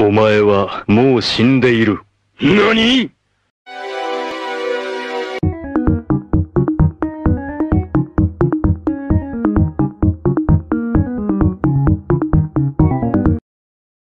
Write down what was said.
お前はもう死んでいる。何？